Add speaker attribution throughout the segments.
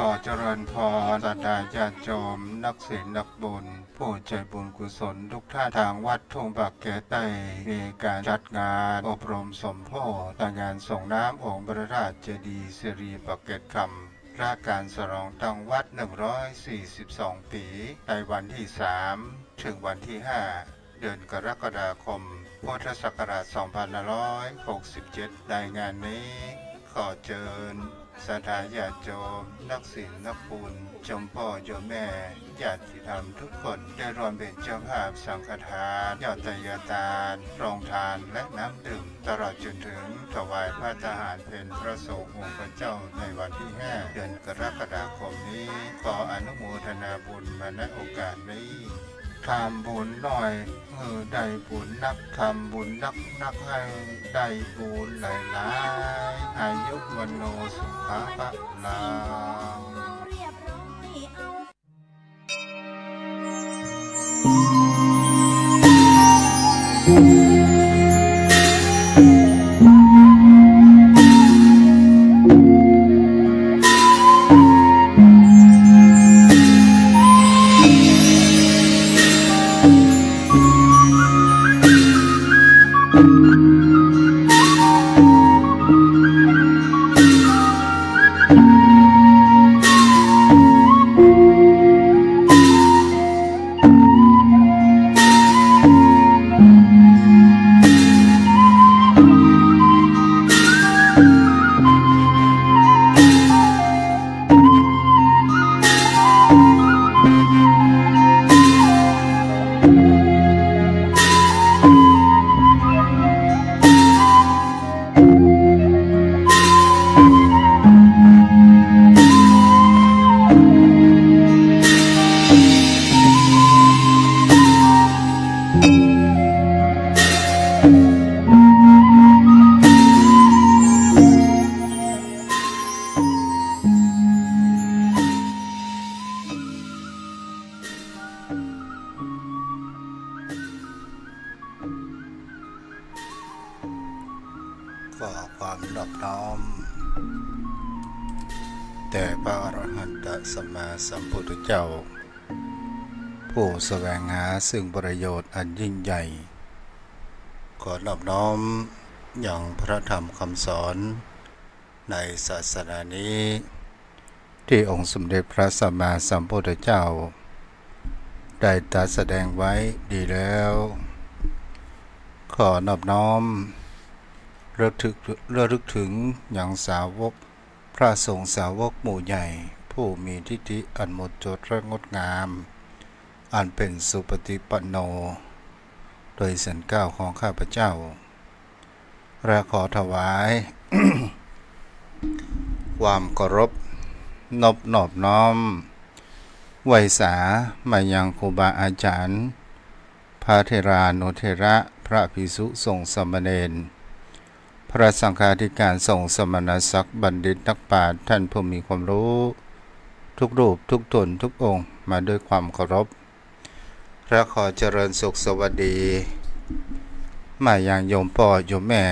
Speaker 1: ขอเจริญพรสัตยาญาติโยมนักศีลนักบุญ ผู้ใจบุญกุศลทุกท่านทางวัดทุ่งบักเกตได้มีการจัดงานอบรมสมโพธิงานส่งน้ำองค์พระราชเจดีย์สิริปักเกตคำราการสรองตังวัด 142 ปี ในวันที่ 3 ถึงวันที่ 5 เดือนกรกฎาคม พุทธศักราช 2567 ในงานนี้ขอเชิญ สถาญาติโยมนักศิลป์นักบุญจมพ่อโยมแม่ญาติธรรมทุกคนได้รวมเป็นเจ้าภาพสังฆทานยอดตยาทานโรงทานและน้ำดื่ม ตลอดจนถึงถวายพระทหารเพนพระสงฆ์องค์พระเจ้าในวันที่ 5 เดือนกรกฎาคมนี้ ขออนุโมทนาบุญมาณโอกาสนี้ ทำบุญหน่อยเออได้บุญนักทำบุญนักนักให้ได้บุญหลายหลายอายุวันโนสุขะพะลา
Speaker 2: เรี เจ้า
Speaker 1: ผู้แสวงหาซึ่งประโยชน์อันยิ่งใหญ่ ขอนอบน้อมอย่างพระธรรมคำสอนในศาสนานี้ ที่องค์สมเด็จพระสัมมาสัมพุทธเจ้า ได้ตรัสแสดงไว้ดีแล้ว ขอนอบน้อมระลึกถึงอย่างสาวกพระสงฆ์สาวกหมู่ใหญ่ ผู้มีทิฏฐิอันหมดจดและงดงาม อันเป็นสุปฏิปันโน โดยสันก้าวของข้าพเจ้าและขอถวาย ความเคารพนบนอบน้อมไวยสามายังครูบาอาจารย์ พระเทรานุเทระพระภิกษุสงฆ์สามเณรพระสังฆาธิการส่งสมณศักดิ์บัณฑิตนักปราชญ์ท่านผู้มีความรู้ ทุกรูปทุกตนทุกองค์มาด้วยความเคารพและขอเจริญสุขสวัสดี มาอย่างโยมพ่อโยมแม่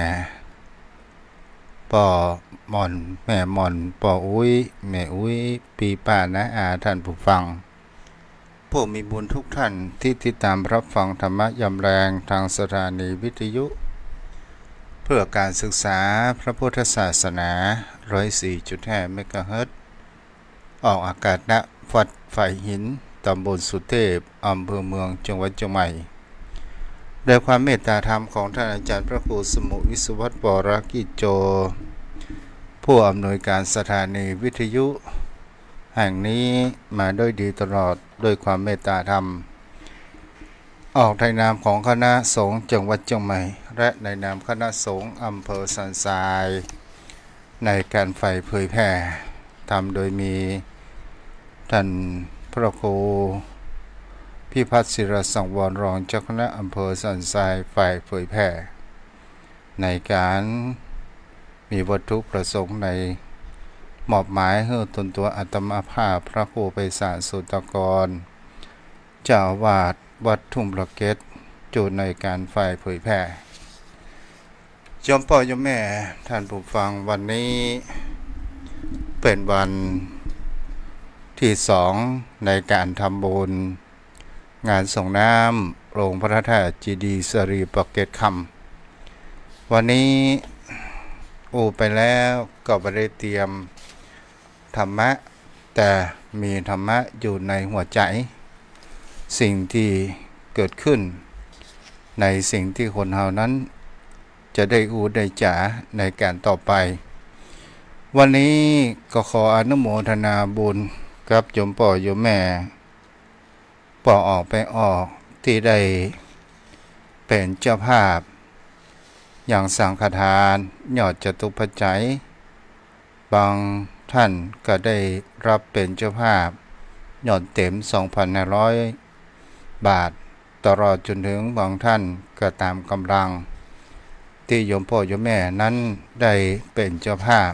Speaker 1: พ่อหมอน แม่หมอนพ่ออุ้ย แม่อุ้ย ปีป้านะอาท่านผู้ฟัง ผู้มีบุญทุกท่านที่ติดตามรับฟังธรรมะยำแรงทางสถานีวิทยุ เพื่อการศึกษาพระพุทธศาสนา 104.5เมกะเฮิรตซ์ ออกอากาศณวัดฝ่ายหินตำบลสุเทพอำเภอเมืองจังหวัดเชียงใหม่ด้วยความเมตตาธรรมของท่านอาจารย์พระครูสมุวิศวัตบรกิจโจ ผู้อำนวยการสถานีวิทยุ แห่งนี้มาด้วยดีตลอดด้วยความเมตตาธรรม ออกในนามของคณะสงฆ์จังหวัดเชียงใหม่ และในนามคณะสงฆ์อำเภอสันทราย ในการไฟเผยแผ่ทำโดยมี ท่านพระครูพิพัฒน์ศิรสังวรรองเจ้าคณะอำเภอสันทรายฝ่ายเผยแผ่ ในการมีวัตถุประสงค์ในมอบหมายให้ตนตัวอัตมาภาพพระครูไปสารสุตกร เจ้าวาดวัดทุ่งประเกตจูดในการฝ่ายเผยแผ่ยมพ่อยมแม่ท่านผู้ฟังวันนี้เป็นวัน ที่สองในการทำบุญงานส่งน้ำโรงพระธาตุจีดีสรีปเกตคำวันนี้อูไปแล้วก็ไม่ได้เตรียมธรรมะ แต่มีธรรมะอยู่ในหัวใจ สิ่งที่เกิดขึ้น ในสิ่งที่คนเฮานั้น จะได้อูได้จ๋าในการต่อไป วันนี้ก็ขออนุโมทนาบุญ กับโยมป่อโยมแม่ป่อออกไปออกที่ได้เป็นเจ้าภาพ อย่างสังฆทานยอดจตุปัจจัย บางท่านก็ได้รับเป็นเจ้าภาพยอดเต็ม 2,500 บาท ตลอดจนถึงบางท่านก็ตามกำลัง ที่โยมพ่อโยมแม่นั้นได้เป็นเจ้าภาพ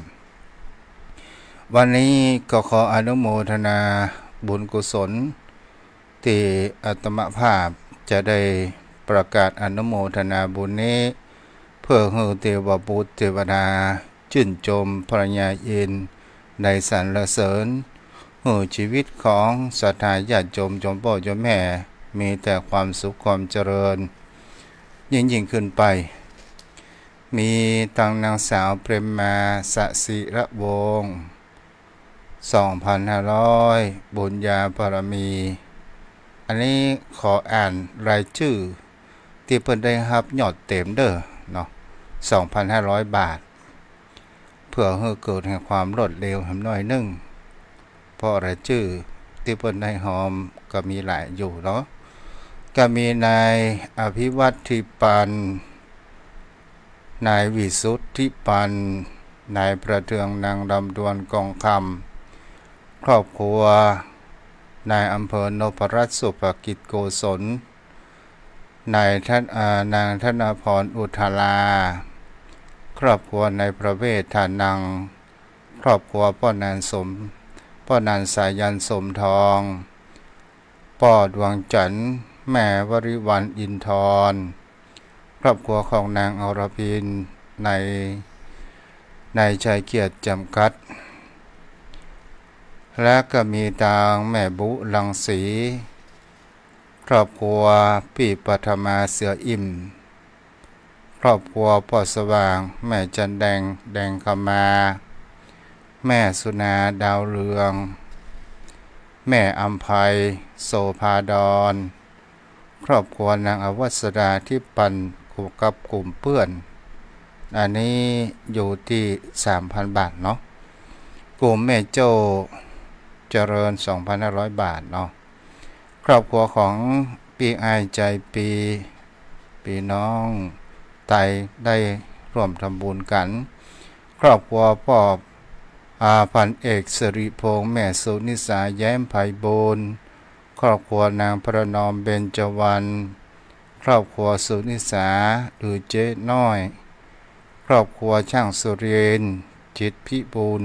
Speaker 1: วันนี้ก็ขออนุโมทนาบุญกุศล ที่อัตมภาพจะได้ประกาศอนุโมทนาบุญนี้ เพื่อให้เทวบุตรเทวดาชื่นชมพระญาเย็นในสรรเสริญห้ชีวิตของสัตยาญาติโยมโยมพ่อโยมแม่ มีแต่ความสุขความเจริญ ยิ่งยิ่งขึ้นไป มีตังนางสาวเปรมมาสสิระวงศ์ 2,500 บุญญาบารมี อันนี้ขออ่านรายชื่อ ที่เพิ่นได้รับยอดเต็มเด้อเนาะ2,500 บาท เพื่อให้เกิดแห่งความรวดเร็วหำน้อยนึงเพราะรายชื่อที่เพิ่นได้หอมก็มีหลายอยู่เนาะก็มีนายอภิวัตทิปัน นายวิสุทธิปัน นายประเทืองนางดำดวนกองคำ ครอบครัวนายอำเภอนพรัตน์สุภกิจโกศลนายท่านนางธนพรอุทาลา ครอบครัวนายประเวศฐานัง ครอบครัวพ่อนานสมพ่อนานสายันสมทองป่อดวงจันทร์แม่วริวันอินทรครอบครัวของนางอรพินในในชายเกียรติจำกัด และก็มีทางแม่บุลังสี ครอบครัวปีปัทมาเสืออิ่ม ครอบครัวปอสว่าง แม่จันแดงแดงขมา แม่สุนาดาวเรือง แม่อัมภัยโสภาดอนครอบครัวนางอวัสดาที่ปันกูกับกลุ่มเพื่อน อันนี้อยู่ที่ 3,000 บาทเนาะกลุ่มแม่โจ เจริญ 2,500 บาทเนาะครอบครัวของปีไอใจปีปีน้องไตได้ร่วมทำบุญกัน ครอบครัวพ่ออาพันเอกสิริพงษ์แม่สุนิสาแย้มไพบูลย์ครอบครัวนางประนอมเบญจวรรณครอบครัวสุนิสาหรือเจ๊น้อย ครอบครัวช่างสุเรียนจิตพิบูล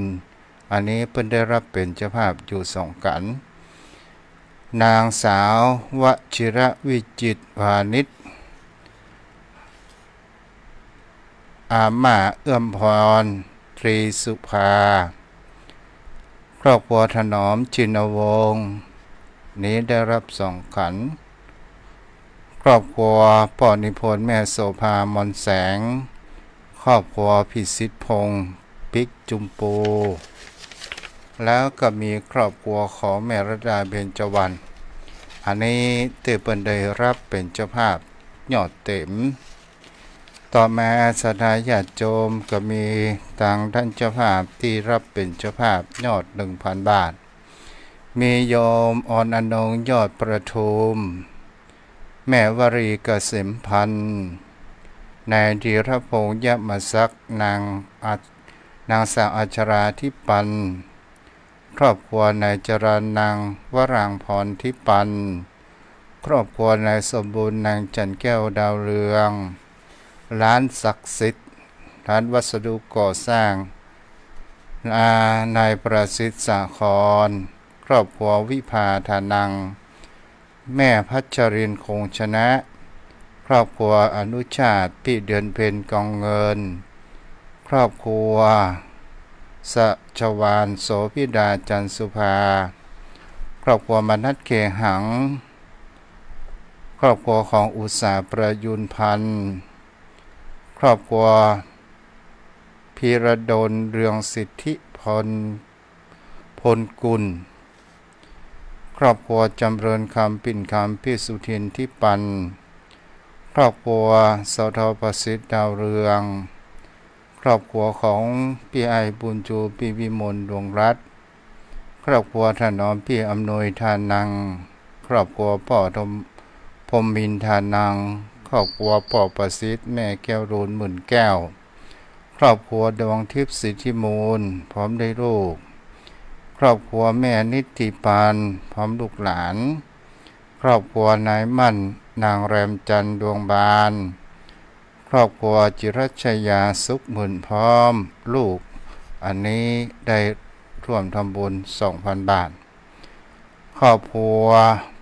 Speaker 1: อันนี้เพิ่นได้รับเป็นเจ้าภาพอยู่สองกัน นางสาววชิระวิจิตวานิชอาม่าเอื้อมพร ตรีสุภา ครอบครัวถนอมจินวงศ์นี้ได้รับสองขัน ครอบครัวพ่อนิพนธ์แม่โสภามนแสง ครอบครัวพิสิทธพงศ์ ปิกจุมปู แล้วก็มีครอบครัวของแม่รดาเบญจวรรณอันนี้เตเปินได้รับเป็นเจ้าภาพยอดเต็ม ต่อมาสถาญาติโจมก็มีทางท่านเจ้าภาพที่รับเป็นเจ้าภาพยอด 1,000 บาท มีโยมออนอนงยอดประทุม แม่วรีกเกษมพันธ์นายธีรพงษ์ยมศักนางอัดนางสาวอัชราทิปันธ์ ครอบครัวนายจรันนางวรางพรทิปัน ครอบครัวนายสมบูรณ์นางจันแก้วดาวเรือง ร้านศักดิ์สิทธิ์ ร้านวัสดุก่อสร้างนานายประสิทธิ์สาคร ครอบครัววิภาธานัง แม่พัชรินคงชนะ ครอบครัวอนุชาติพี่เดือนเพนกองเงิน ครอบครัว สชวานโสพิดาจันสุภา ครอบครัวมนัดเกหัง ครอบครัวของอุตสาประยุนพันธ์ ครอบครัวพีระดลเรืองสิทธิพลพลกุล ครอบครัวจำเริญคำปิ่นคำพิสุทินที่ปัน ครอบครัวสทประสิทธิ์ดาวเรือง รอบครัวของพี่ไอบุญจูพี่วิมลดวงรัตครอบครัวถนอมพี่อำนวยทานัง ครอบครัวพ่อทมพรมมินทานัง ครอบครัวพ่อประสิทธิ์แม่แก้วรูนหมื่นแก้ว ครอบครัวดวงทิพย์สิทธิมูล พร้อมได้ลูก ครอบครัวแม่นิติปานพร้อมลูกหลาน ครอบครัวนายมั่น นางแรมจันดวงบาน ครอบครัวจิรัชยาสุขหมื่นพร้อมลูก อันนี้ได้ร่วมทำบุญ 2,000 บาท ครอบครัว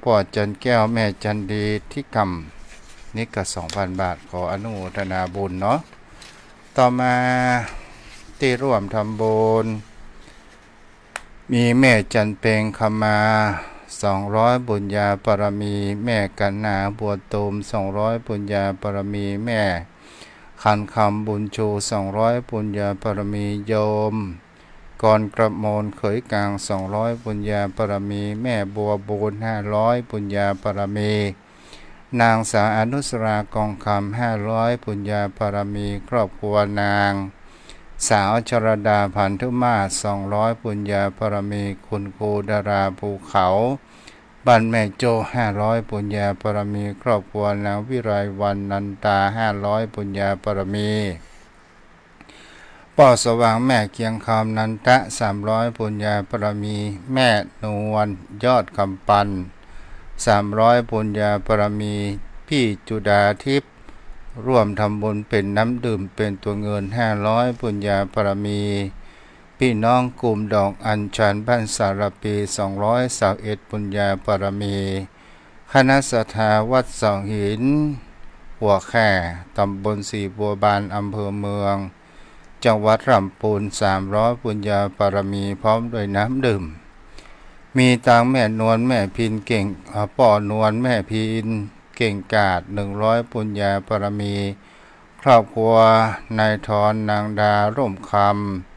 Speaker 1: พ่อจันแก้วแม่จันดีที่กำนี่ก็ 2,000 บาทขออนุโมทนาบุญเนาะต่อมาที่ร่วมทำบุญมีแม่จันเปงคมา200 บุญญาปรมี แม่กันนาบัวตูม200 บุญญาปรมีแม่ คันคำบุญชู200บุญญาปรมีโยมก่อนกระโมนเขยกลาง200บุญญาปรมี แม่บัวบูน500บุญญาปรมี นางสาวอนุสรากองคำ500บุญญาปรมี ครอบครัวนาง สาวชรดาพันธุมาศ200ปุญญาปรมี คุณครูดาราภูเขา บ้านแม่โจ้500ปุญญาปรมี ครอบครัวนางวิไรวันนันตา500ปุญญาปรมีป่อสว่างแม่เกียงคำนันทะ300ปุญญาปรมี แม่นวลยอดคำปัน300ปุญญาปรมี พี่จุดาทิพย์ร่วมทำบุญเป็นน้ำดื่มเป็นตัวเงิน500ปุญญาปรมี พี่น้องกลุ่มดอกอัญชันบ้านสารปี221ปุญญาปรมี คณะสัทธาวัดสองหิน หัวแข่ตำบลสีบัวบานอำเภอเมือง จังหวัดลำพูน300ปุญญาปรมีพร้อมด้วยน้ำดื่ม มีตางแม่นวลแม่พินเก่งป่อนวลแม่พินเก่งกาดหนึ่งร้อยปุญญาปรมี ครอบครัวนายทรนางดาร่มคำ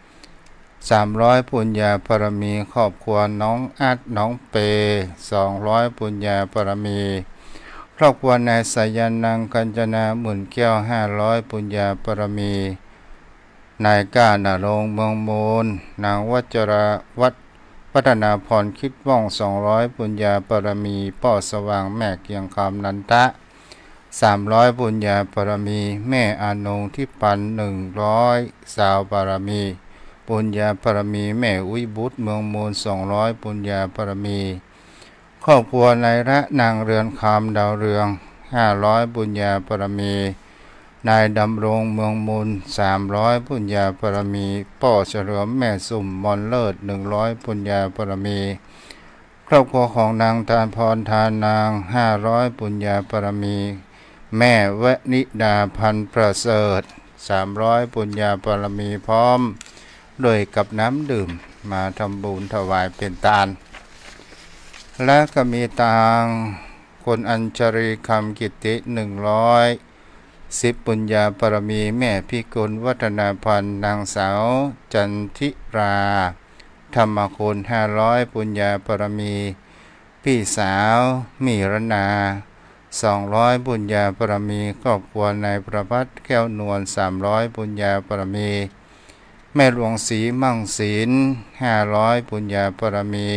Speaker 1: สามร้อยปุญญาปรมีครอบครัวน้องอัดน้องเปสองร้อยปุญญาปรมีครอบครัวนายสายันนางกัญจนาหมื่นแก้วห้าร้อยปุญญาปรมี นายก้านารงเมืองโมูลนางวัจราวัดพัฒนาพรคิดว่อง200ปุญญาปรมีป่อสว่างแม่เกียงคำนันทะ300ปุญญาปรมี แม่อานงที่ปัน100สาวปรมี ปุญญาปรมีแม่อุ้ยบุตรเมืองมูล200ปุญญาปรมี ครอบครัวนายระนางเรือนคำดาวเรือง500ปุญญาปรมี นายดำรงเมืองมูล300ปุญญาปรมี ป่อเฉลิมแม่สุ่มมอนเลิศ100ปุญญาปรมี ครอบครัวของนางทานพรทานนาง500ปุญญาปรมี แม่วนิดาพันประเสริฐ300ปุญญาปรมีพร้อม โดยกับน้ำดื่มมาทำบุญถวายเป็นตาลและก็มีตางคนอัญชรีคำกิติหนึ่งร้อยสิบปุญญาปรมีแม่พิกุลวัฒนาพันธ์นางสาวจันทิรา ธรรมคุณห้าร้อยปุญญาปรมี พี่สาวมีรนาสองร้อยปุญญาปรมีครอบครัวนายประพัฒน์แก้วนวลสามร้อยปุญญาปรมี แม่หลวงศรีมั่งศีลห้าร้อยปุญญาปรมี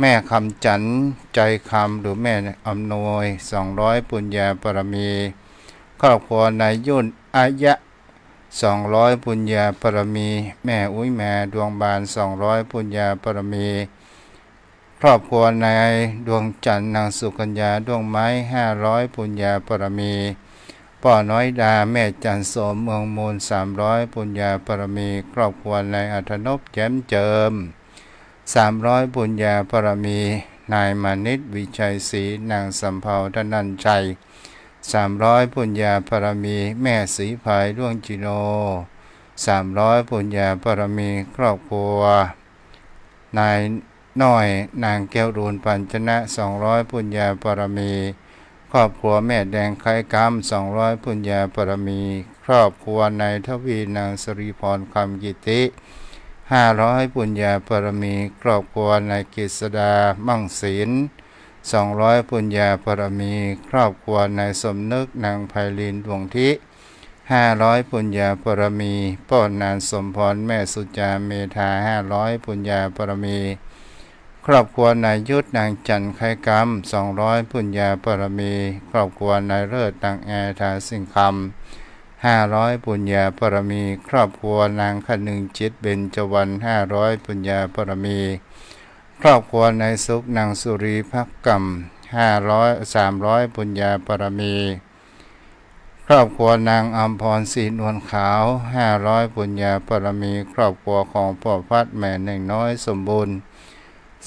Speaker 1: แม่คำจันทร์ใจคำหรือแม่อำนวยสองร้อยปุญญาปรมี ครอบครัวนายยุ่นอายะสองร้อยปุญญาปรมี แม่อุ้ยแม่ดวงบานสองร้อยปุญญาปรมี ครอบครัวนายดวงจันทร์นางสุกัญญาดวงไม้ห้าร้อยปุญญาปรมี ป่อน้อยดาแม่จันโสมเมืองมูลสามร้อยปุญญาปรมีครอบครัวนายอัธนพแย้มเจิมสามร้อยปุญญาปรมี นายมานิตวิชัยศรีนางสำเภาธนันชัยสามร้อยปุญญาปรมี แม่สีภายร่วงจิโนสามร้อยปุญญาปรมีครอบครัว นายน้อยนางแก้วรูนปัญจนะสองร้อยปุญญาปรมี ครอบครัวแม่แดงไข่กำสองร้อยปุญญาปรมี ครอบครัวนายทวีนางสรีพรคำกิติห้าร้อยปุญญาปรมี ครอบครัวนายกฤษดามั่งศีลสองร้อยปุญญาปรมี ครอบครัวนายสมนึกนางไพลินดวงทิห้าร้อยปุญญาปรมีป้อนนานสมพรแม่สุจาเมธาห้าร้อยปุญญาปรมี ครอบครัวนายยุทธนางจันไขกรรมสองร้อยปุญญาปรมี ครอบครัวนายเลิศนางแอทาสิงคำห้าร้อยปุญญาปรมี ครอบครัวนางขนึงจิตเบญจวรรณห้าร้อยปุญญาปรมี ครอบครัวนายสุขนางสุรีพักกรรมห้าร้อยสามร้อยปุญญาปรมี ครอบครัวนางอัมพรศรีนวลขาวห้าร้อยปุญญาปรมี ครอบครัวของพ่อพัดแม่หนึ่งน้อยสมบูรณ์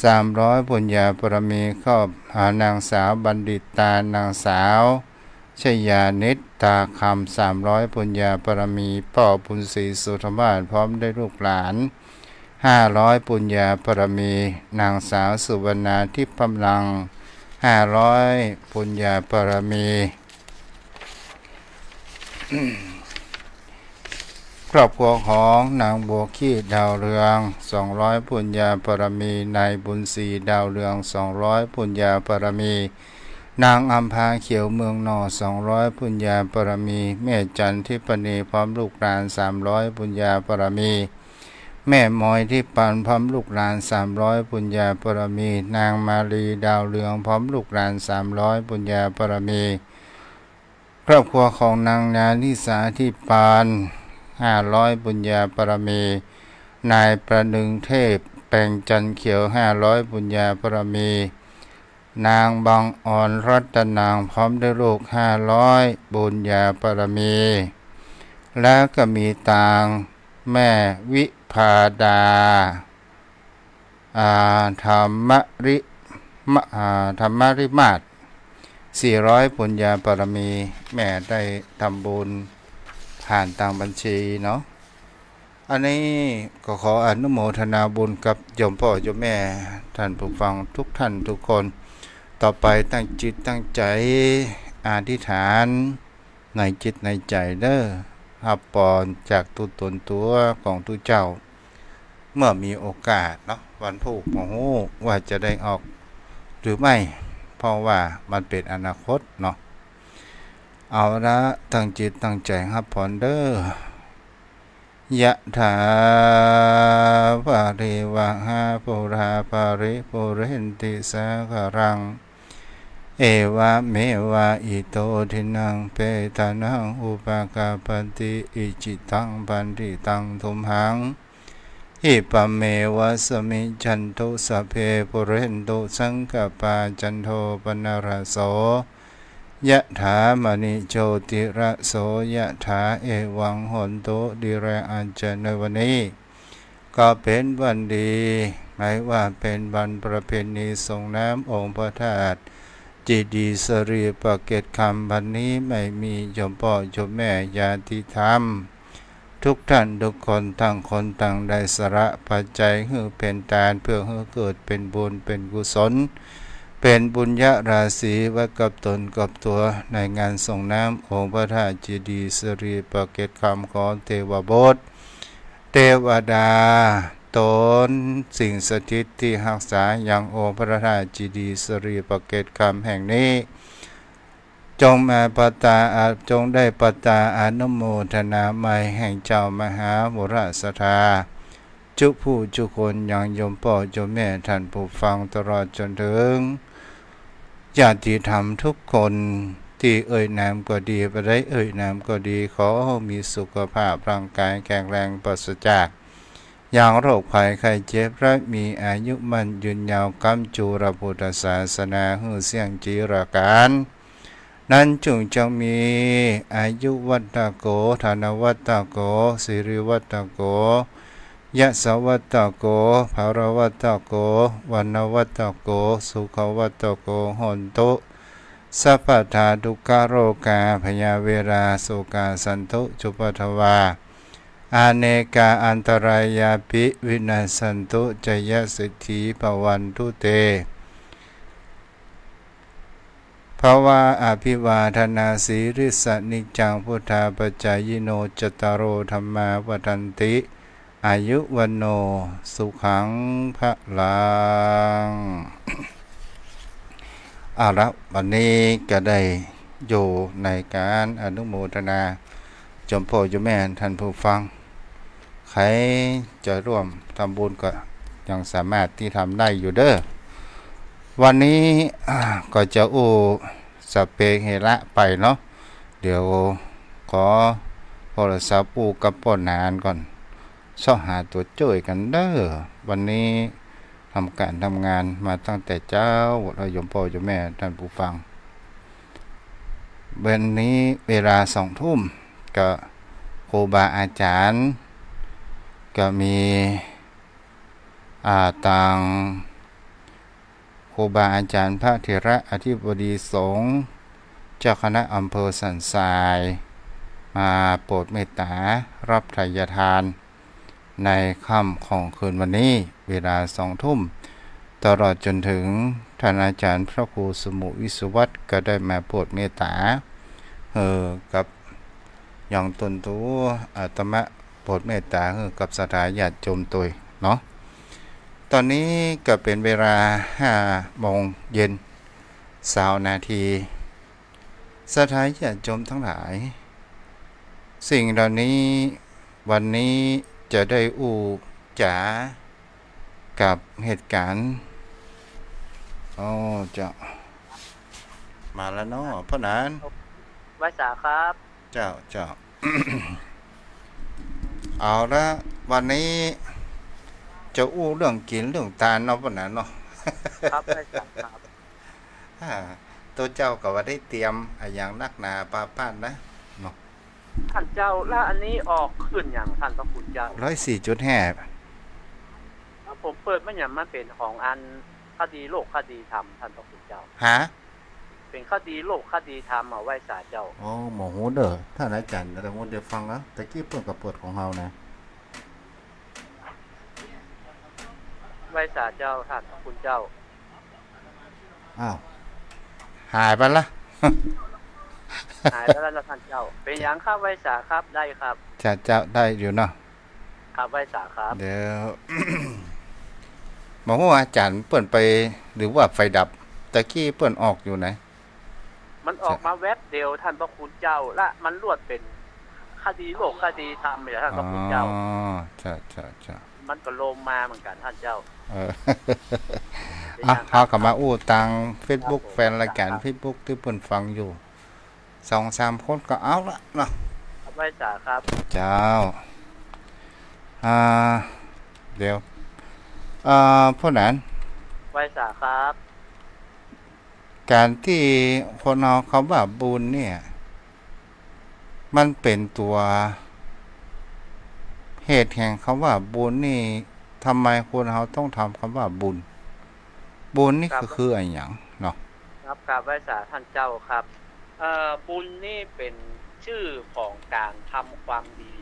Speaker 1: สามร้อยปุญญาปรมีครอบหานางสาวบัณฑิตานางสาวชยานิตตาคำสามร้อยปุญญาปรมีป่อปุญศรีสุธมาศพร้อมได้ลูกหลานห้าร้อยปุญญาปรมี นางสาวสุวรรณาทิพย์ลังห้าร้อยปุญญาปรมี ครอบครัวของนางบัวขี้ดาวเรืองสองร้อยปุญญาปรมีนายบุญศรีดาวเรืองสองร้อยปุญญาปรมี นางอัมพาเขียวเมืองนอสองร้อยปุญญาปรมี แม่จันทิปณีพร้อมลูกหลานสามร้อยปุญญาปรมี แม่มอยที่ปันพร้อมลูกหลานสามร้อยปุญญาปรมี นางมาลีดาวเรืองพร้อมลูกหลานสามร้อยปุญญาปรมี ครอบครัวของนางนาลิสาที่ปาน ห้าร้อยบุญญาปรมี นายประนึงเทพ แปลงจันเขียวห้าร้อยบุญญาปรมี นางบางอ่อนรัตนางพร้อมด้วยลูกห้าร้อยบุญญาปรมี แล้วก็มีตางแม่วิพาดาธรรมริธรรมริมาต400ปุญญาปรมี แม่ได้ทำบุญ ผ่านทางบัญชีเนาะอันนี้ก็ขออนุโมทนาบุญกับโยมพ่อโยมแม่ท่านผู้ฟังทุกท่านทุกคน ต่อไปตั้งจิตตั้งใจอธิษฐานในจิตในใจเด้อหับปอนจากตุตนตัวของทุเจ้า เมื่อมีโอกาสเนาะวันผูกโมโหว่าจะได้ออกหรือไม่ เพราะว่ามันเป็นอนาคตเนาะ เอาละตั้งจิตตั้งใจครับพอนเดอร์ยะถาปาริวะหาปุราปาริปุเรนติสาครัง เอวะเมวะอิโตทินังเปตานังอุปกาปติอิจิตังปันติตังทุมหังอิปเมวะสมิจันโทสเพปุเรนโตสังกปาจันโทปนารโส ยะถามณิโชติระโสยะถาเอวังหนโตดิเรอันเจนวันนี้ ก็เป็นวันดีหมายว่าเป็นวันประเพณีส่งน้ำองค์พระธาตุจิดีสรีปเกตคำวันนี้ไม่มียมพ่อยมแม่ยาติธรรม ทุกท่านทุกคนทั้งคนต่างได้สระปัจจัยให้เป็นทานเพื่อให้เกิดเป็นบุญเป็นกุศล เป็นบุญญาราศีไว้กับตนกับตัวในงานส่งน้ำองค์พระธาตุจีดีสรีปเกตคำของเทวบทเทวดาตนสิ่งสถิตที่หักษาอย่างองค์พระธาตุจีดีสรีปเกตคำแห่งนี้ จงมาปตาอาจงได้ปตาอนุโมทนาใหม่แห่งเจ้ามหาบุรสธาจุผู้จุคนอย่างยมป่อยมแม่ท่านผู้ฟังตลอดจนถึง ญาติธรรมทุกคนที่เอ่ยนามก็ดีไปได้เอ่ยนามก็ดีขอมีสุขภาพร่างกายแข็งแรงปราศจาก อย่างโรคภัยไข้เจ็บและมีอายุมันยืนยาวกำจูระพุทธศาสนาหือเสียงจีรการนั้นจงจะมีอายุวัตโกธานวัตโกสิริวัตโก ยะสวัตโกภารวัตโกวันวัตโก สุขวัตโกหนตุสัพพทาดุกาโรกาพยาเวราโสกาสันตุจุปทวาอาเนกาอันตรายาปิวินาสันตุจยสิทธิปวันทุเตภาวะอภิวาทนาสีริสนิจังพุทธาปจายโนจตารโอธรรมาวันติ อายุวันโนสุขังพระลังอาละวันนี้ก็ได้อยู่ในการอนุโมทนา จมโพจมแม่ท่านผู้ฟัง ใครจะร่วมทำบุญก็ยังสามารถที่ทำได้อยู่เด้อวันนี้ก็จะอู้สเปกเฮระไปเนาะเดี๋ยวขอโทรศัพท์อู้กับป้อนานก่อน สอหาตัวจ่วยกันเด้อวันนี้ทำการทำงานมาตั้งแต่เจ้าเรายมพ่อจมแม่ท่านผู้ฟังวันนี้เวลาสองทุ่มก็ครูบาอาจารย์ ก็มีอาต่างครูบาอาจารย์พระเถระอธิบดีสงฆ์เจ้าคณะอำเภอสันทราย มาโปรดเมตตารับทายทาน ในค่ำของคืนวันนี้เวลาสองทุ่ม ตลอดจนถึงท่านอาจารย์พระครูสมุวิสุวัตก็ได้มาโปรดเมตตาเออกับอย่างตนตัวอาตมะโปรดเมตตาเออกับสถาญาติโจมตัวเนาะตอนนี้ก็เป็นเวลาห้าโมงเย็นสาวนาที สถาญาติโจมทั้งหลาย สิ่งเหล่านี้วันนี้ จะได้อูจ๋ากับเหตุการณ์อ๋อจะมาแล้วเนาะพ่อหนาน
Speaker 3: ไว้สาครับ
Speaker 1: เจ้าเจ้าเอาละวันนี้จะอู้เรื่องกินเรื่องทานเนาะพ่อหนานเนาะ
Speaker 3: ครับไว้สาครับ
Speaker 1: อ่าตัวเจ้าก็ว่าได้เตรียมอะอย่างนักหนาปาป้านนะ
Speaker 3: ท่านเจ้าแล้วอันนี้ออกขึ้นอย่างท่านพระคุณเจ้า
Speaker 1: ร้อยสี่จุดห้า
Speaker 3: ถ้าผมเปิดมันอย่างมันเป็นของอันคดีโลกคดีธรรมท่านพระคุณเจ้า
Speaker 1: ฮะ
Speaker 3: เป็นคดีโลกคดีธรรมเอาไว้สาเจ้า
Speaker 1: โอ้หมอหูเด้อท่านอาจารย์แต่หมดเดี๋ยวฟังแล้วตะกี้เปิดกับเปิดของเฮานะ
Speaker 3: ไว้สาเจ้าท่านพระคุณเจ้า
Speaker 1: อ้าวหายไปละ
Speaker 3: หายแล้วนะท่านเจ้า เป็นอย่างครับไว้สาครับได้ครับ
Speaker 1: จะเจ้าได้อยู่เนาะ
Speaker 3: ครับไว้สาครับ
Speaker 1: เดี๋ยวบอกว่าอาจารย์เปิดไปหรือว่าไฟดับตะกี้เปิดออกอยู่ไหน
Speaker 3: มันออกมาแวบเดียวท่านพระคุณเจ้าและมันรวดเป็นคดีโลกคดีธรรมอย่างท่านพ
Speaker 1: อ๋
Speaker 3: ระ
Speaker 1: อ
Speaker 3: คุณเจ้า
Speaker 1: จ้าจ้าจ้า
Speaker 3: มันก็ลงมาเหมือนกันท่านเจ้า
Speaker 1: เออ
Speaker 3: เป็น
Speaker 1: อะ
Speaker 3: อย่างค
Speaker 1: เขา
Speaker 3: รับ
Speaker 1: กลับมาอู้ตังเฟซบุ๊ก
Speaker 3: ครับผม
Speaker 1: แฟนรายการเฟซบุ๊กที่เปิดฟังอยู่ สองสามคนก็เอาละเนาะ
Speaker 3: ครับไว้สาครับ
Speaker 1: เจ้า อ่า เดี๋ยว อ่าพ่อหนาน
Speaker 3: ไว้สาครับ
Speaker 1: การที่คนเอาคำว่าบุญเนี่ย มันเป็นตัว เหตุแห่งคำว่าบุญนี่ทำไมคนเราต้องทำคำว่าบุญ บุญนี่
Speaker 3: ครับ
Speaker 1: ก็คืออะไรอย่างเนาะ
Speaker 3: ครับกราบไหว้สาท่านเจ้าครับ เอ่อบุญนี่เป็นชื่อของการทำความดี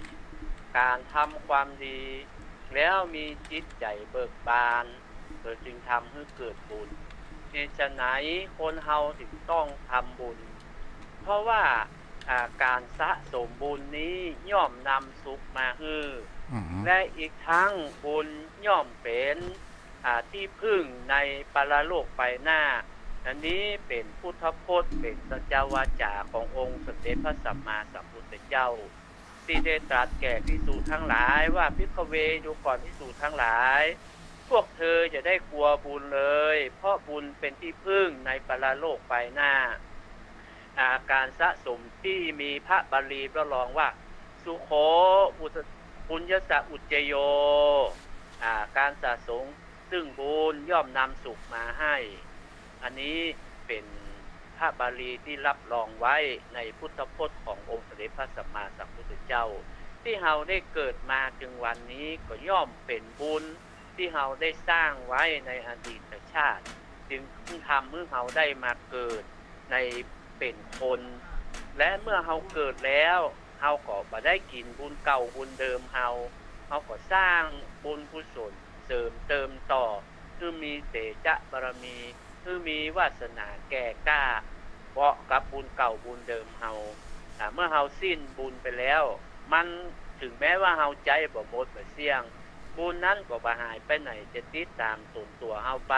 Speaker 3: การทำความดี แล้วมีจิตใจเบิกบานเกิดจึงทำให้เกิดบุญเหตุไฉนคนเฮาถึงต้องทำบุญ เพราะว่าอ่าการสะสมบุญนี้ย่อมนำสุขมาฮือ
Speaker 1: อืม
Speaker 3: และอีกทั้งบุญย่อมเป็นอ่าที่พึ่งในปรโลกไปหน้า อันนี้เป็นพุทธพจน์เป็นสัจวาจาขององค์สมเด็จพระสัมมาสัมพุทธเจ้าที่ได้ตรัสแก่พิสูจน์ทั้งหลายว่าพิกเวดูก่อนพิสูจน์ทั้งหลาย พวกเธอจะได้กลัวบุญเลย เพราะบุญเป็นที่พึ่งในปรโลกไปหน้า อาการสะสมที่มีพระบาลีปรับรองว่า สุโขอุตปุญญสะอุจเจโยอาการสะสมซึ่งบุญย่อมนำสุขมาให้ อันนี้เป็นพระบาลีที่รับรองไว้ในพุทธพจน์ขององค์สมเด็จพระสัมมาสัมพุทธเจ้า ที่เราได้เกิดมาถึงวันนี้ก็ย่อมเป็นบุญที่เราได้สร้างไว้ในอดีตชาติ จึงทำเมื่อเราได้มาเกิดในเป็นคน และเมื่อเราเกิดแล้วเาก็บ่ได้กินบุญเก่าบุญเดิมเฮาเฮาก็สร้างบุญกุศลเสริมเติมต่อคือมีเตจะบารมี คือมีวาสนาแก่กล้าเพราะกับบุญเก่าบุญเดิมเฮาถ้าเมื่อเฮาสิ้นบุญไปแล้ว มันถึงแม้ว่าเฮาใจบ่หมดบ่เสี่ยง บุญนั้นก็บ่หายไปไหนจะติดตามตุนตัวเฮาไป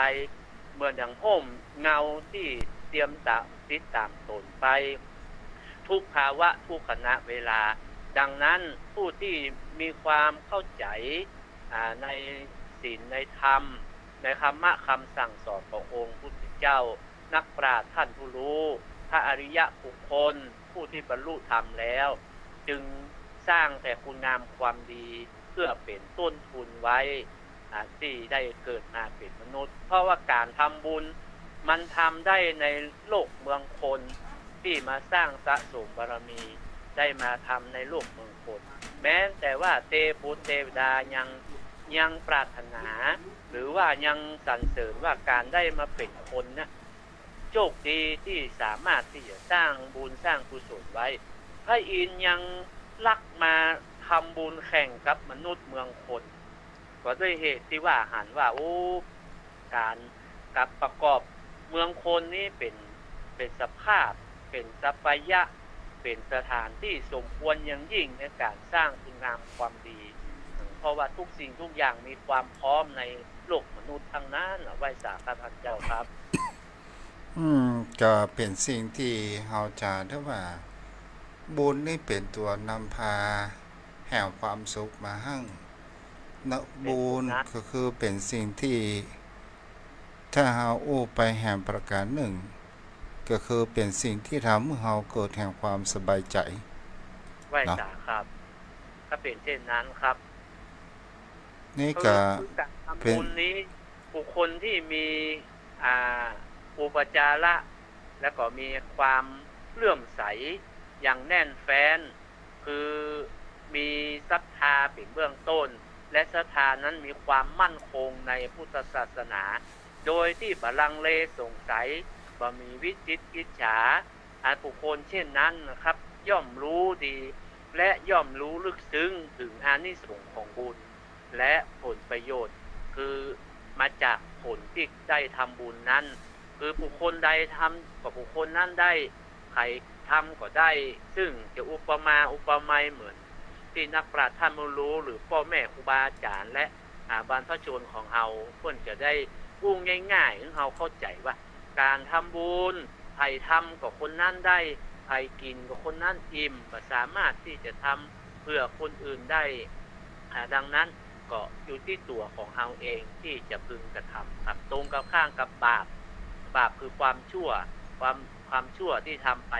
Speaker 3: เหมือนอย่างห่มเงาที่เตรียมตะติดตามตนไป ทุกภาวะทุกขณะเวลา ดังนั้นผู้ที่มีความเข้าใจในศีลในธรรม ในคำมะคำสั่งสอนขององค์พุทธเจ้า นักปราชญ์ท่านผู้รู้ พระอริยะบุคคล ผู้ที่บรรลุธรรมแล้ว จึงสร้างแต่คุณงามความดีเพื่อเป็นต้นทุนไว้ที่ได้เกิดมาเป็นมนุษย์ เพราะว่าการทำบุญมันทำได้ในโลกเมืองคน ที่มาสร้างสะสมบารมีได้มาทำในโลกเมืองคน แม้แต่ว่าเตปุเทวดายังยังปรารถนา หรือว่ายังสรรเสริญว่าการได้มาเป็นคนนะโชคดีที่สามารถที่จะสร้างบุญสร้างกุศลไว้ พระอินยังลักมาทำบุญแข่งกับมนุษย์เมืองคนก็ด้วยเหตุที่ว่าหันว่าโอ้การกับประกอบเมืองคนนี้เป็นเป็นสภาพ เป็นสัพยะ เป็นสถานที่สมควรอย่างยิ่งในการสร้างคุณงามความดี เพราะว่าทุกสิ่งทุกอย่างมีความพร้อมใน โลกมนุษย์ทั้งนั้นน่ะไหวสาคท่านเจ้าครับ
Speaker 1: อืมก็เป็นสิ่งที่เฮาจะเรียกว่า บุญนี่เป็นตัวนำพา แห่งความสุขมาให้เนะบุญ
Speaker 3: นะ
Speaker 1: ก็คือเป็นสิ่งที่ ถ้าเฮาอู้ไปแห่งประการหนึ่ง ก็คือเป็นสิ่งที่ทำให้เฮาเกิดแห่งความสบายใจ
Speaker 3: ไหวสาครับก็เป็นเช่นนั้นครับ
Speaker 1: นี่
Speaker 3: คือ
Speaker 1: ก็
Speaker 3: คือการ ทำ
Speaker 1: เป็น
Speaker 3: บุญนี้บุคคลที่มีอ่าอุปจาระและก็มีความเลื่อมใสอย่างแน่นแฟ้น คือมีศรัทธาเป็นเบื้องต้น และศรัทธานั้นมีความมั่นคงในพุทธศาสนา โดยที่บลังเลสงสัยบ่มีวิจิตกิจฉาอาบุคคลเช่นนั้นนะครับ ย่อมรู้ดี และย่อมรู้ลึกซึ้งถึงอานิสงส์ของบุญ และผลประโยชน์ คือมาจากผลที่ได้ทำบุญนั้น คือบุคคลใดทำกับบุคคลนั้นได้ใครทำก็ได้ ซึ่งจะอุปมาอุปไมยเหมือน ที่นักปราชญ์ท่านไม่รู้ หรือพ่อแม่ครูบาอาจารย์และอาบรรพชนของเฮาเพื่อนจะได้อู้ง่ายๆให้เฮาเข้าใจว่า การทำบุญใครทำกับคนนั้นได้ใครกินกับคนนั้นอิ่มก็สามารถที่จะทำเพื่อคนอื่นได้ดังนั้น ก็อยู่ที่ตัวของเฮาเองที่จะพึงกระทำครับตรงกับข้างกับบาปบาปคือความชั่ว ความความชั่วที่ทำไป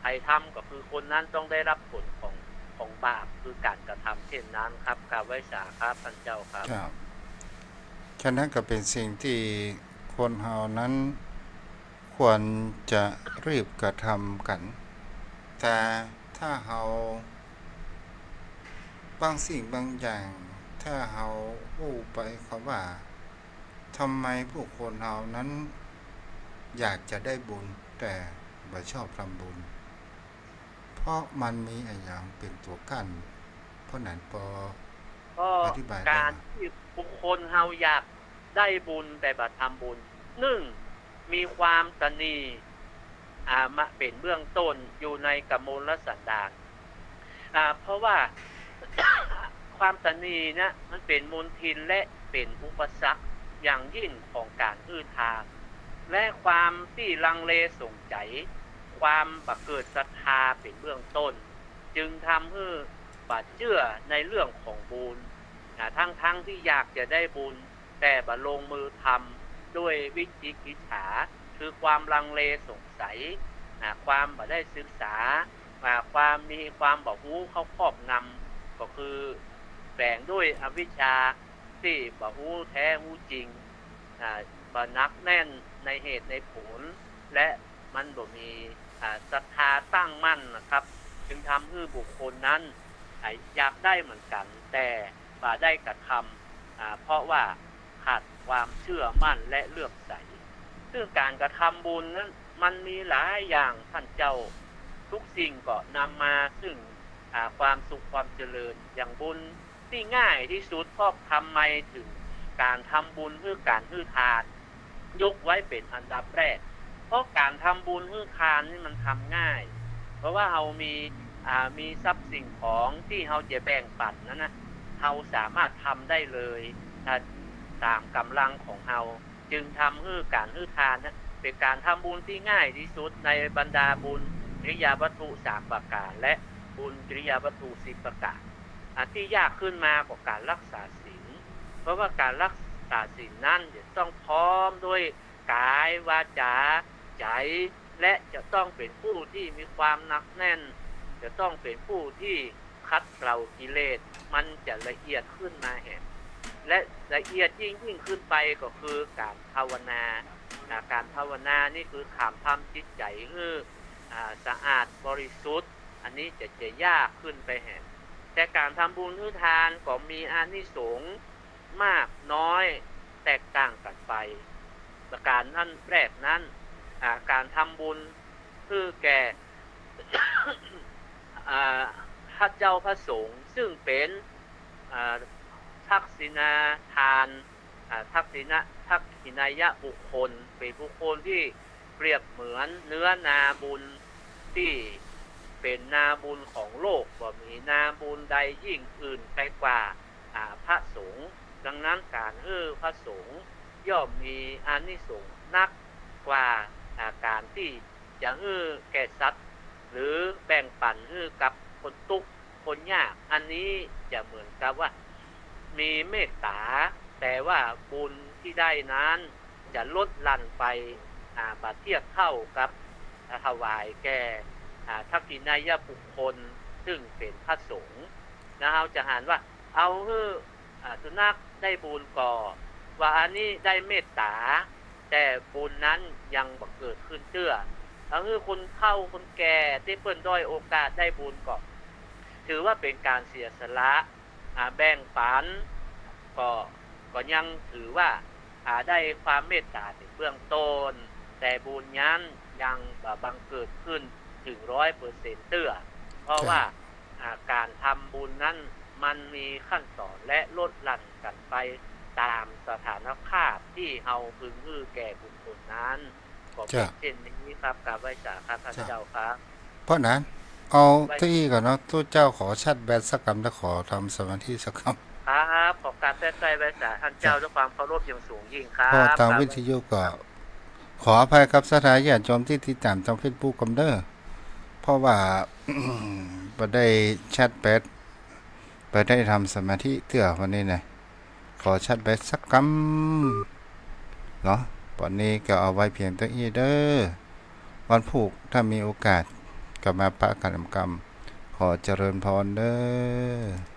Speaker 3: ใครทำก็คือคนนั้นต้องได้รับผลของของบาปคือการกระทำเช่นนั้นครับกราบไว้สาครับท่านเจ้าครับ
Speaker 1: ครับฉะนั้นก็เป็นสิ่งที่คนเฮานั้นควรจะรีบกระทำกัน แต่ถ้าเฮาบางสิ่งบางอย่าง ถ้าเฮาอู้ไปเขาว่าทำไมผู้คนเฮานั้น อยากจะได้บุญ แต่บ่ชอบทำบุญ เพราะมันมีอะไรอย่างเป็นตัวกั้นเพราะนั้นปอ
Speaker 3: ก็
Speaker 1: อธิบายได้
Speaker 3: การที่บุคคลเฮาอยากได้บุญแต่บัดทำบุญหนึ่งมีความตนีอ่ามาเป็นเบื้องต้นอยู่ในกมลสันดานอ่าเพราะว่า ความตนีนะมันเป็นมลทินและเป็นอุปสรรคอย่างยิ่งของการอื้อทาง และความที่ลังเลสงใจ ความบักเกิดศรัทธาเป็นเบื้องต้น จึงทำให้บาดเชื่อในเรื่องของบุญนะทั้งทั้งที่อยากจะได้บุญ แต่บัลงมือทำด้วยวิจิกิจฉาคือความลังเลสงสัยนะความบ่ได้ศึกษาความมีความบอกรู้เข้าครอบงำก็คือ แฝงด้วยอวิชชาที่บ่รู้แท้รู้จริงบ่นักแน่นในเหตุในผล และมันบ่มีศรัทธาตั้งมั่นนะครับ จึงทำให้บุคคลนั้นอยากได้เหมือนกัน แต่บ่ได้กระทำเพราะว่าขาดความเชื่อมั่นและเลื่อมใส ซึ่งการกระทำบุญนั้นมันมีหลายอย่างท่านเจ้าทุกสิ่งก็นำมาซึ่งความสุขความเจริญอย่างบุญ ที่ง่ายที่สุดเพราะทำไมถึงการทำบุญเพื่อการฮือทาน ยกไว้เป็นอันดับแรก เพราะการทำบุญฮือทานนี่มันทำง่าย เพราะว่าเรามีอ่ามีทรัพย์สิ่งของที่เราจะแบ่งปันนั้นนะเราสามารถทำได้เลยถ้าตามกำลังของเราจึงทำเพื่อการฮือทานนะเป็นการทำบุญที่ง่ายที่สุดในบรรดาบุญกิริยาวัตถุสามประการ และบุญกิริยาวัตถุสิบประการ ที่ยากขึ้นมากว่าการรักษาศีลเพราะว่าการรักษาศีลนั้นจะต้องพร้อมด้วยกายวาจาใจและจะต้องเป็นผู้ที่มีความหนักแน่น จะต้องเป็นผู้ที่คัดเกลากิเลสมันจะละเอียดขึ้นมาแห่งและละเอียดยิ่งยิ่งขึ้นไปก็คือการภาวนาการภาวนานี่คือขามทำจิตใจให้สะอาดบริสุทธิ์ อันนี้จะจะยากขึ้นไปแห่ง แต่การทำบุญทุทานก็มีอานิสงส์มากน้อยแตกต่างกันไป ประการนั้นแรกนั้นาการทำบุญคือแก่พระเจ้าพระสงฆ์ซึ่งเป็นทักษิณาทานาทักษิณะทักษินายะบุคคลเป็นบุคคลที่เปรียบเหมือนเนื้อนาบุญที่ เป็นนาบุญของโลกว่ามีนาบุญใดยิ่งอื่นไปกว่าพระสงฆ์ดังนั้นการเอื้อพระสงฆ์ย่อมมีอานิสงส์นักกว่าาการที่จะเอื้อแก่สัตว์หรือแบ่งปันให้กับคนทุกคนยาก อันนี้จะเหมือนกับว่ามีเมตตา แต่ว่าบุญที่ได้นั้นจะลดลั่นไปอ่าบาเทียบเท่ากับถวายแก่ ทักษิณายบุคคลซึ่งเป็นพระสงฆ์นะเราจะหันว่า เอาเฮ้อ่าสุนัขได้บุญก่อ ว่าอันนี้ได้เมตตา แต่บุญนั้นยังบังเกิดขึ้นเตื้อแล้วคือคนเข้าคนแก่ที่เปิ้นด้อยโอกาสได้บุญก็ถือว่าเป็นการเสียสละแบ่งปันก็ก็ยังถือว่าอ่าได้ความเมตตาในเบื้องต้น แต่บุญนั้นยังบังเกิดขึ้น ถึงร้อยเปอร์เซ็นต์เตื้อเพราะว่าอ่าการทำบุญนั้นมันมีขั้นตอนและลดหลั่นกันไปตามสถานภาพที่เฮาพึงฮือแก่บุญคนนั้นก็เป็นเช่นนี้ครับกับไหว้สาครับท่านเจ้าครับ
Speaker 1: เพราะนั้นเอาที่ก่อนเนาะตู้เจ้าขอชัดแบตสักกรรมแล้วขอทำสมาธิสักคำ
Speaker 3: ครับขอการแท้ใจไหว้สาท่านเจ้าด้วยความเคารพอย่างสูงยิ่งครั
Speaker 1: เพราะ
Speaker 3: บ
Speaker 1: ทางวิทยุก็ขออภัยครับสถานญาติโยมที่ติดตามทางเฟซบุ๊กกัมเดอร์ เพราะว่าบ่ได้แชทแบตบ่ได้ทำสมาธิเตื้อวันนี้นะขอชัดแบตสักกำเนาะวันนี้ก็เอาไว้เพียงตัวอีเด้อวันผูกถ้ามีโอกาสก็มาปะกันกรรมขอเจริญพรเด้อ